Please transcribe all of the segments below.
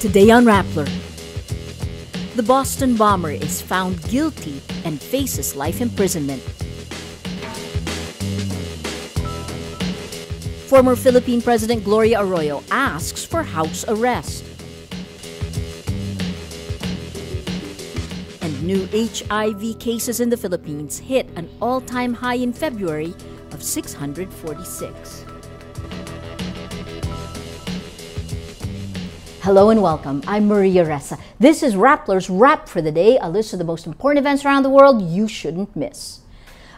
Today on Rappler, the Boston bomber is found guilty and faces life imprisonment. Former Philippine President Gloria Arroyo asks for house arrest. And new HIV cases in the Philippines hit an all time high in February of 646. Hello and welcome. I'm Maria Ressa. This is Rappler's Wrap for the Day, a list of the most important events around the world you shouldn't miss.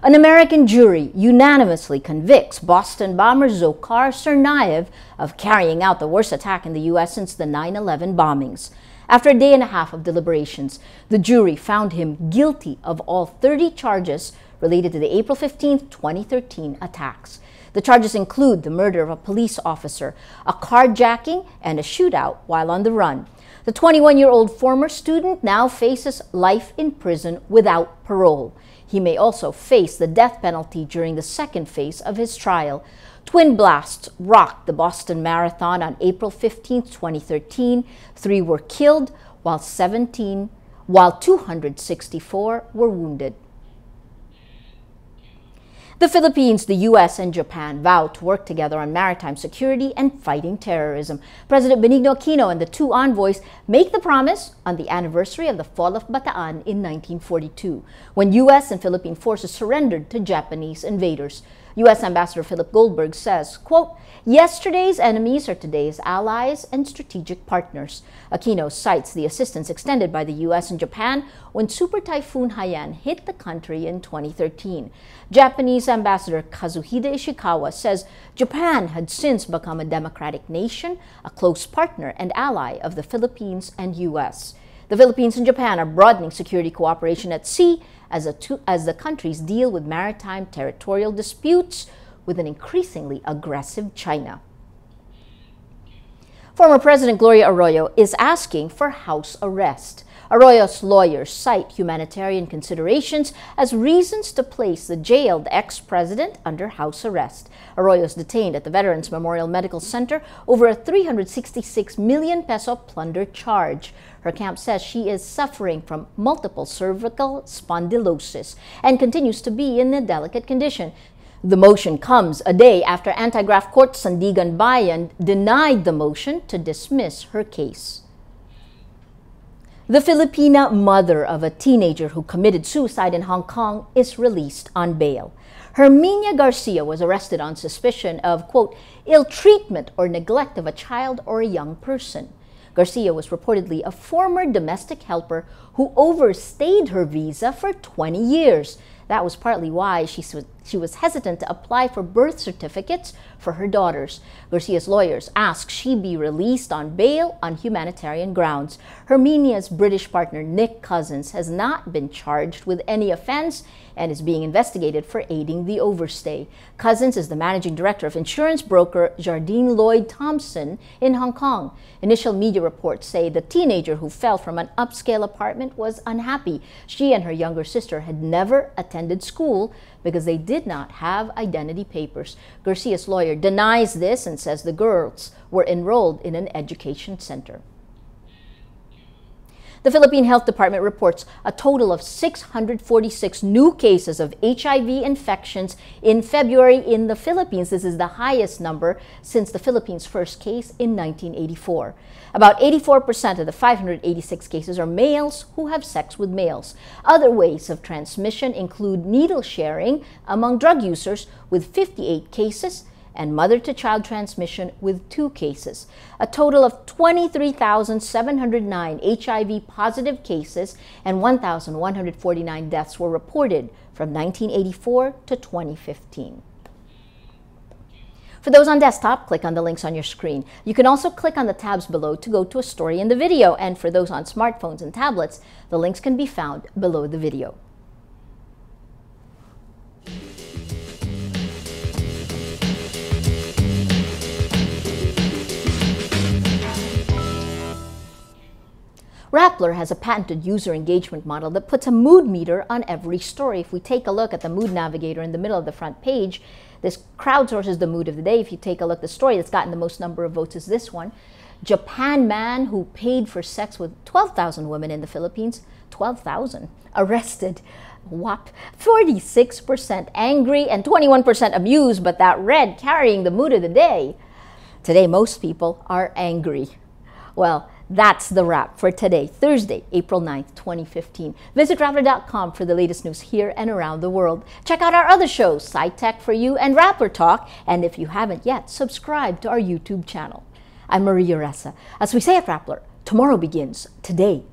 An American jury unanimously convicts Boston bomber Dzhokhar Tsarnaev of carrying out the worst attack in the U.S. since the 9 11 bombings. After a day and a half of deliberations, the jury found him guilty of all 30 charges related to the April 15, 2013 attacks. The charges include the murder of a police officer, a carjacking, and a shootout while on the run. The 21 year old former student now faces life in prison without parole. He may also face the death penalty during the second phase of his trial. Twin blasts rocked the Boston Marathon on April 15, 2013. Three were killed, while 17, while 264 were wounded. The Philippines, the US, and Japan vow to work together on maritime security and fighting terrorism. President Benigno Aquino and the two envoys make the promise on the anniversary of the fall of Bataan in 1942, when US and Philippine forces surrendered to Japanese invaders. U.S. Ambassador Philip Goldberg says, quote, Yesterday's enemies are today's allies and strategic partners. Aquino cites the assistance extended by the U.S. and Japan when Super Typhoon Haiyan hit the country in 2013. Japanese Ambassador Kazuhide Ishikawa says Japan had since become a democratic nation, a close partner and ally of the Philippines and U.S. The Philippines and Japan are broadening security cooperation at sea as, two, as the countries deal with maritime territorial disputes with an increasingly aggressive China. Former President Gloria Arroyo is asking for house arrest. Arroyo's lawyers cite humanitarian considerations as reasons to place the jailed ex-president under house arrest. Arroyo is detained at the Veterans Memorial Medical Center over a 366 million peso plunder charge. Her camp says she is suffering from multiple cervical spondylosis and continues to be in a delicate condition. The motion comes a day after Anti-Graft Court Sandiganbayan denied the motion to dismiss her case. The Filipina mother of a teenager who committed suicide in Hong Kong is released on bail. Herminia Garcia was arrested on suspicion of, quote, ill treatment or neglect of a child or a young person. Garcia was reportedly a former domestic helper who overstayed her visa for 20 years. That was partly why she, she was hesitant to apply for birth certificates for her daughters. Garcia's lawyers asked she be released on bail on humanitarian grounds. Herminia's British partner Nick Cousins has not been charged with any offense and is being investigated for aiding the overstay. Cousins is the managing director of insurance broker Jardine Lloyd Thompson in Hong Kong. Initial media reports say the teenager who fell from an upscale apartment was unhappy. She and her younger sister had never attended school because they did not have identity papers. Garcia's lawyer denies this and says the girls were enrolled in an education center. The Philippine Health Department reports a total of 646 new cases of HIV infections in February in the Philippines. This is the highest number since the Philippines' first case in 1984. About 84% of the 586 cases are males who have sex with males. Other ways of transmission include needle sharing among drug users, with 58 cases, and mother to child transmission with two cases. A total of 23,709 HIV positive cases and 1,149 deaths were reported from 1984 to 2015. For those on desktop, click on the links on your screen. You can also click on the tabs below to go to a story in the video, and for those on smartphones and tablets, the links can be found below the video. Rappler has a patented user engagement model that puts a mood meter on every story. If we take a look at the mood navigator in the middle of the front page, this crowdsources the mood of the day. If you take a look, the story that's gotten the most number of votes is this one. Japan man who paid for sex with 12,000 women in the Philippines, 12,000, arrested. What? 46% angry and 21% amused, but that red carrying the mood of the day. Today, most people are angry. Well, that's the wrap for today, Thursday, April 9th, 2015. Visit Rappler.com for the latest news here and around the world. Check out our other shows, SciTech for You and Rappler Talk. And if you haven't yet, subscribe to our YouTube channel. I'm Maria Ressa. As we say at Rappler, tomorrow begins today.